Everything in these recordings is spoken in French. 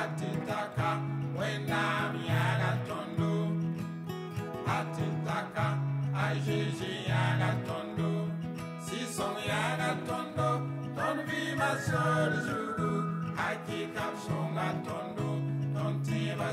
atitaka wenda miaga tondo atitaka ajiji yaga tondo sison yaga tondo ton vima sol jugu. Akikam songa tondo ton tima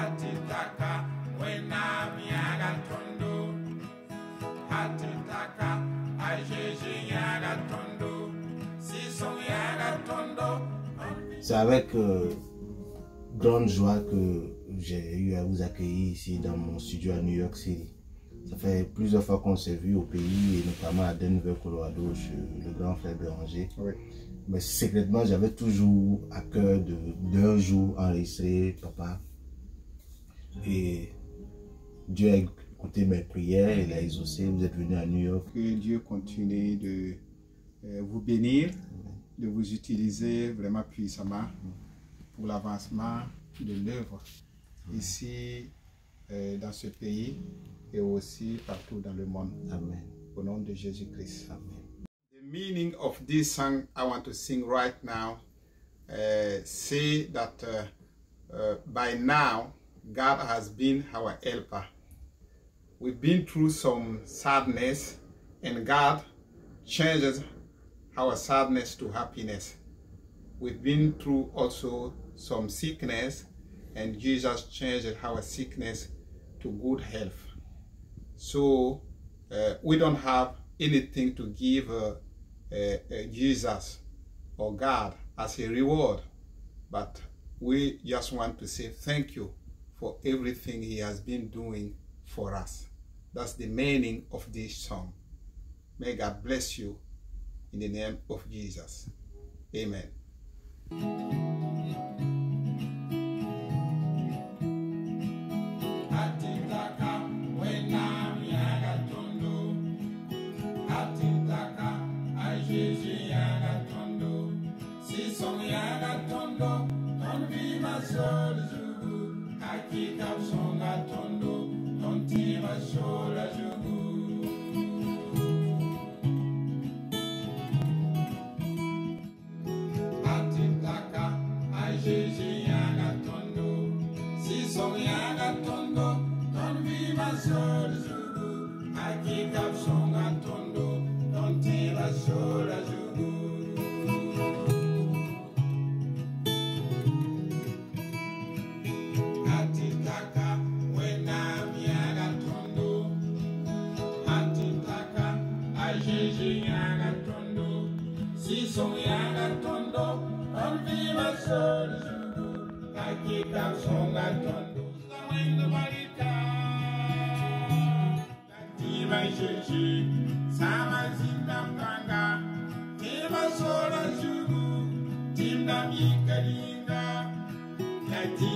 atitaka wenda miaga C'est avec euh, grande joie que j'ai eu à vous accueillir ici dans mon studio à New York City. Ça fait plusieurs fois qu'on s'est vu au pays et notamment à Denver, Colorado, chez le grand frère Béranger. Oui. Mais secrètement, j'avais toujours à cœur d'un jour enregistrer papa. Et Dieu a écouté mes prières, il a exaucé. Vous êtes venu à New York. Que Dieu continue de euh, vous bénir, de vous utiliser vraiment puissamment pour l'avancement de l'œuvre ici euh, dans ce pays et aussi partout dans le monde. Amen. Au nom de Jésus-Christ. Amen. The meaning of this song I want to sing right now uh, say that uh, uh, by now God has been our helper. We've been through some sadness, and God changes our sadness to happiness. We've been through also some sickness, and Jesus changed our sickness to good health. So uh, we don't have anything to give uh, uh, uh, Jesus or God as a reward, but we just want to say thank you for everything He has been doing for us. That's the meaning of this song. May God bless you in the name of Jesus. Amen. songyanga tondo amvima sonzudu kakika songa tondo ngawendo malita katima cheche sama zinda mpanga tima sora zudu timda mikalinga katima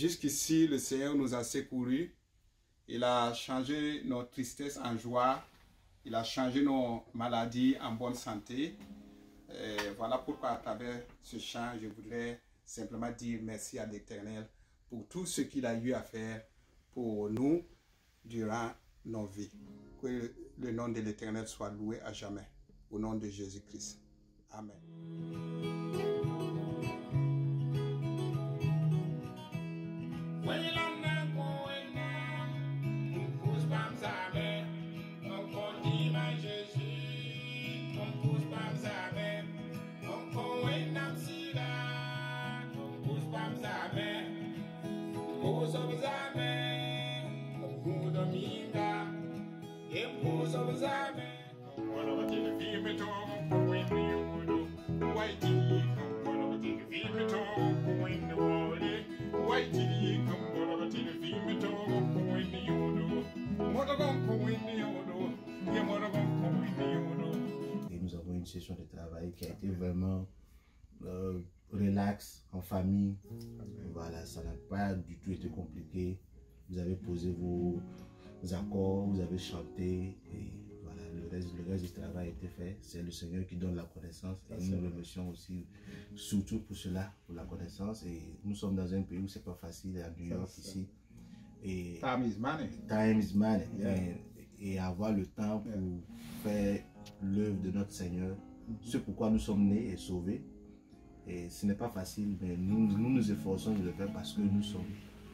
Jusqu'ici, le Seigneur nous a secourus. Il a changé nos tristesses en joie. Il a changé nos maladies en bonne santé. Voilà pourquoi à travers ce chant, je voudrais simplement dire merci à l'Éternel pour tout ce qu'il a eu à faire pour nous durant nos vies. Que le nom de l'Éternel soit loué à jamais. Au nom de Jésus-Christ. Amen. women. Qui a été vraiment euh, relax, en famille. Voilà, ça n'a pas du tout été compliqué. Vous avez posé vos accords, vous avez chanté et voilà, le reste, le reste du travail a été fait. C'est le Seigneur qui donne la connaissance et nous remercions aussi surtout pour cela, pour la connaissance. Et nous sommes dans un pays où c'est pas facile, à New York ici. Et Time is money. time is money. Yeah. Et, et avoir le temps pour faire l'œuvre de notre Seigneur, ce pourquoi nous sommes nés et sauvés. Et ce n'est pas facile, mais nous, nous nous efforçons de le faire parce que nous sommes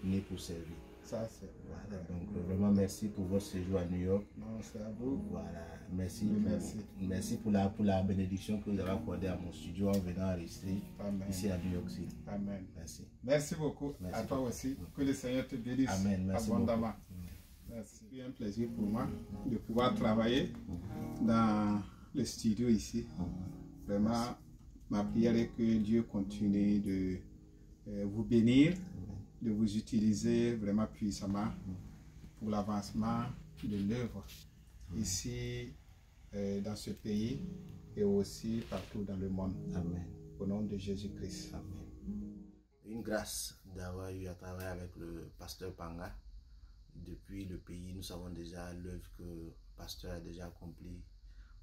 nés pour servir. Ça, c'est. Voilà, donc euh, vraiment merci pour votre séjour à New York. C'est à vous. Voilà, merci, Oui, pour, merci. merci pour, la, pour la bénédiction que vous avez accordée à mon studio en venant enregistrer ici à New York City. Amen. Merci. Merci beaucoup. Merci à toi beaucoup. aussi. Que le Seigneur te bénisse Amen. Merci abondamment. Merci. C'est un plaisir pour moi de pouvoir travailler dans le studio ici. Vraiment, ma prière est que Dieu continue de euh, vous bénir, de vous utiliser vraiment puissamment pour l'avancement de l'œuvre ici euh, dans ce pays et aussi partout dans le monde. Amen. Au nom de Jésus-Christ. Amen. Une grâce d'avoir eu à travailler avec le pasteur Panga. Depuis le pays, nous savons déjà l'œuvre que le pasteur a déjà accomplie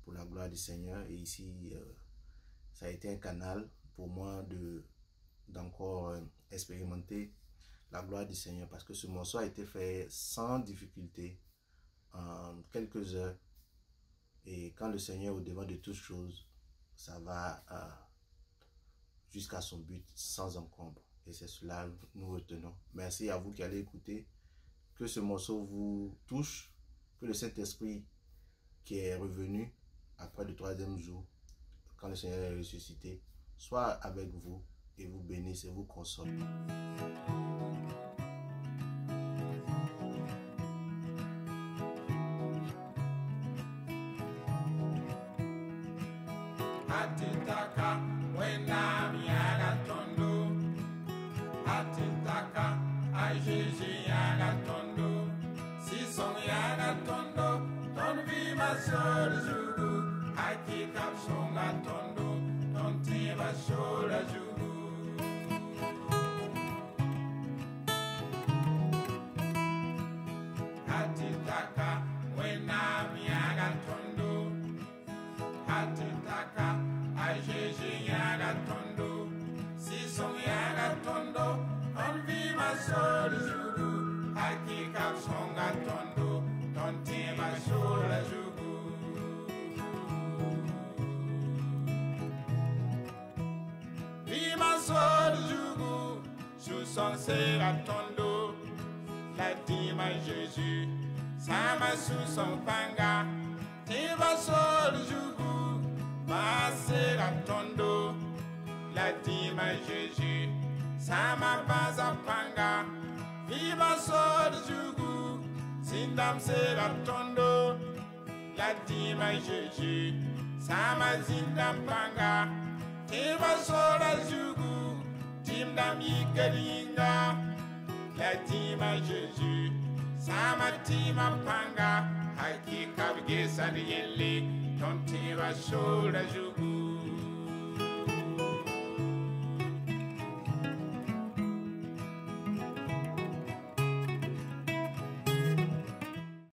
pour la gloire du Seigneur. Et ici, euh, ça a été un canal pour moi de d'encore euh, expérimenter la gloire du Seigneur parce que ce morceau a été fait sans difficulté en quelques heures. Et quand le Seigneur est au devant de toutes choses, ça va euh, jusqu'à son but sans encombre. Et c'est cela que nous retenons. Merci à vous qui allez écouter. Que ce morceau vous touche. Que le Saint-Esprit qui est revenu après le troisième jour, quand le Seigneur est ressuscité, soit avec vous et vous bénisse et vous console. wena miyaga tondo. Ton viva sol hakika mshonga tondo tonti bashola julu hatitaka mwena miaga tondo hatitaka ajeje yaga tondo Dimanche jour, sous son seratondo, la dimanche Jésus, sama sous son panga. Dimanche jour, ma seratondo, la dimanche Jésus, sama baza panga. Dimanche jour, sindam seratondo, la dimanche Jésus, sama zindam panga. Timasora Zugu, Tim Namikalinga, Latima Jésus, Samatima Panga, Haki Kabgesarieli, Tontiva Sora Zugu.